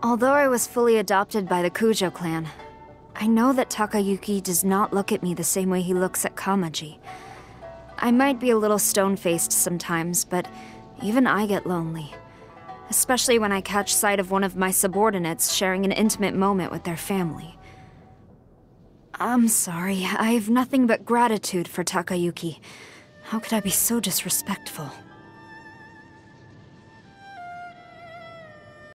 Although I was fully adopted by the Kujo clan, I know that Takayuki does not look at me the same way he looks at Kamaji. I might be a little stone-faced sometimes, but even I get lonely. Especially when I catch sight of one of my subordinates sharing an intimate moment with their family. I'm sorry, I have nothing but gratitude for Takayuki. How could I be so disrespectful?